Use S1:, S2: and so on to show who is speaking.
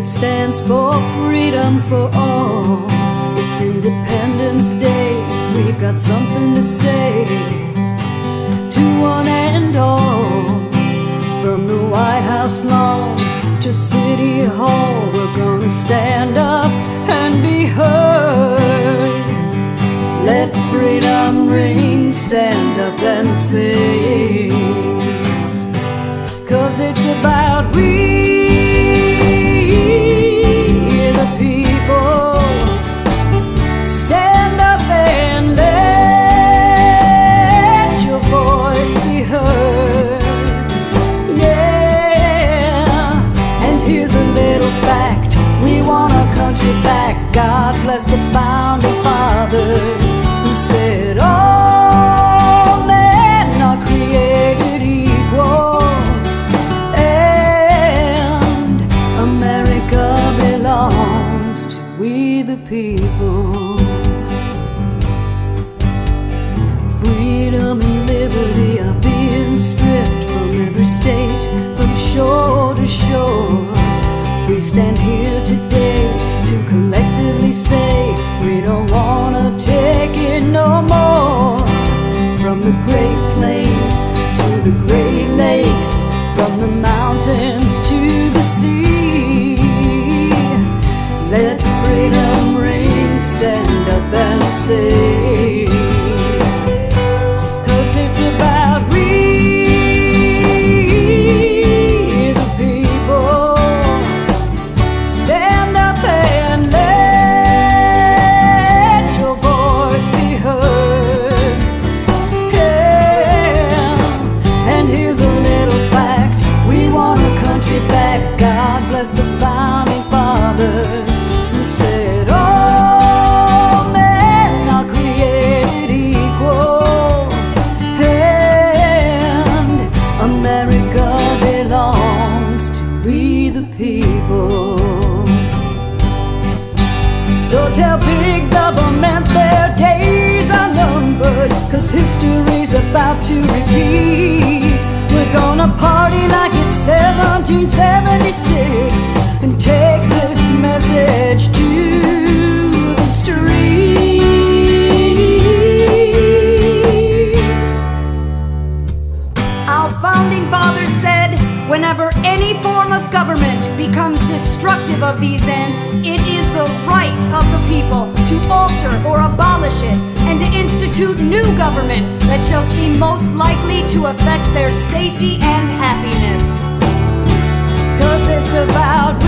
S1: that stands for freedom for all. It's Independence Day, we've got something to say to one and all. From the White House lawn to City Hall, we're gonna stand up and be heard. Let freedom ring, stand up and sing. The people. Freedom and liberty are being stripped from every state, from shore to shore. We stand here today to collectively say we don't wanna take it no more. From the Great Plains to the Great Lakes, from the mountains to the sea. Let freedom say. Cause it's So tell big government their days are numbered, cause history's about to repeat. We're gonna party like it's 1776
S2: whenever any form of government becomes destructive of these ends, it is the right of the people to alter or abolish it and to institute new government that shall seem most likely to affect their safety and happiness.
S1: Cause it's about